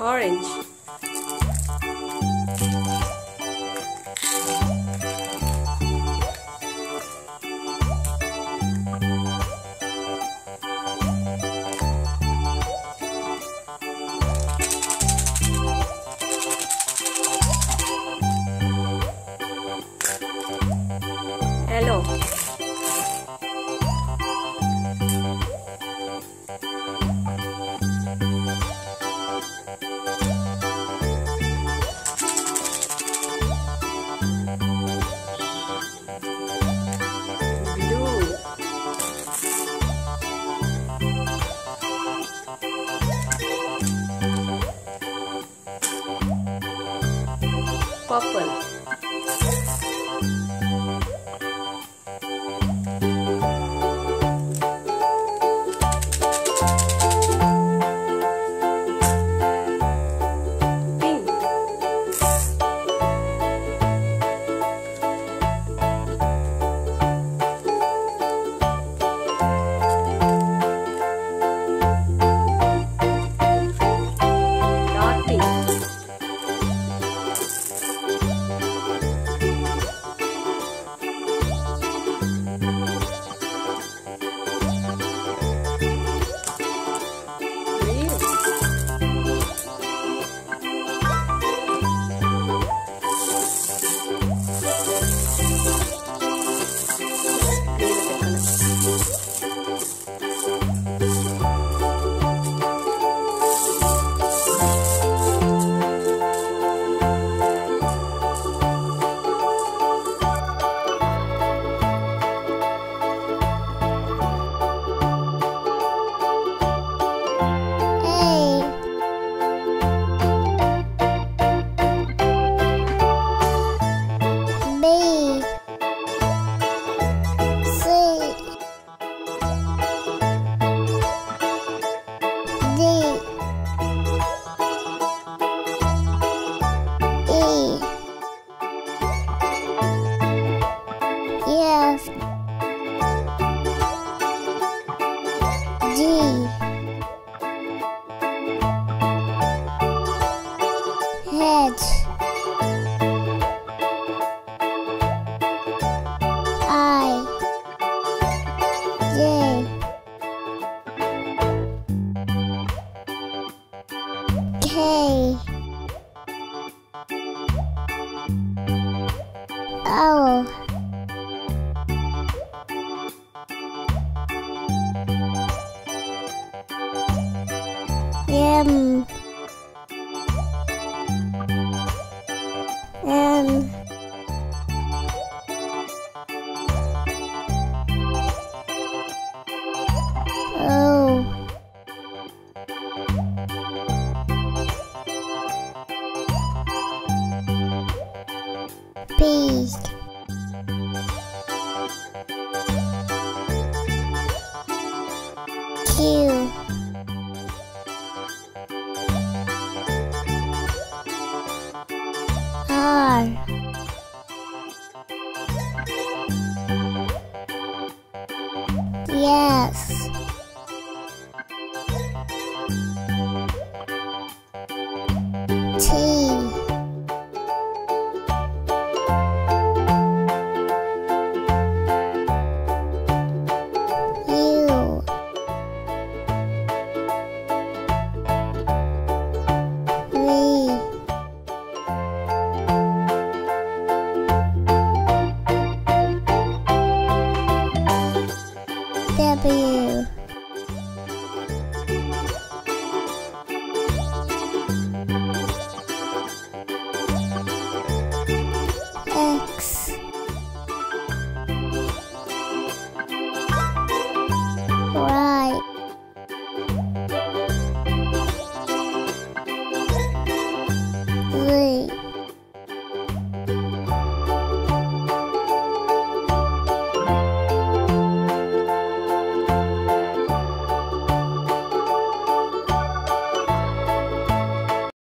orange. hello. purple owl. Yum. you. R Yes. W. X.